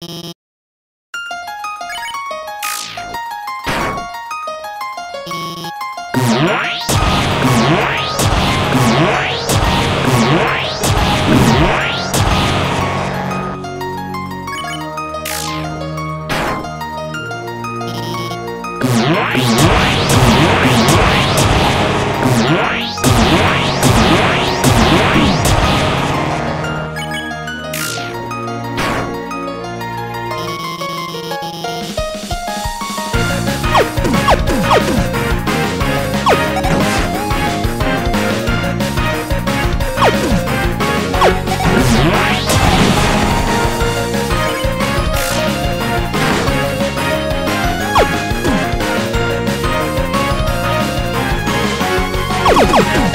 Nice! Yeah.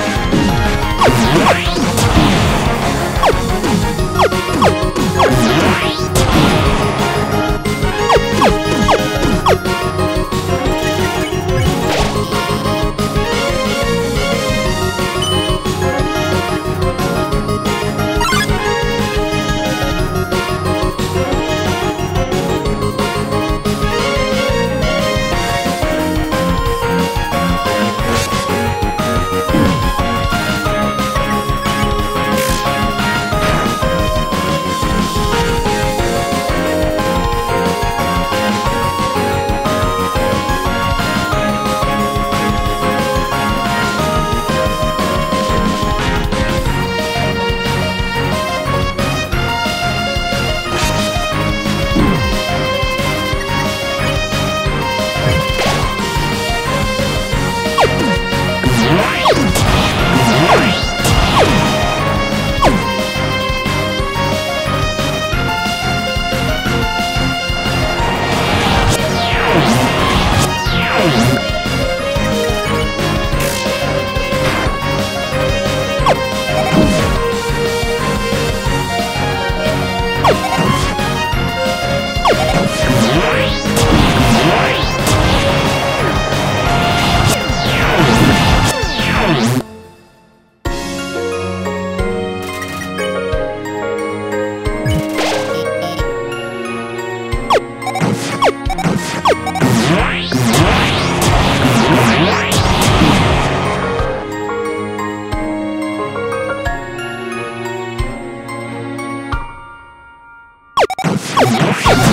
Okay.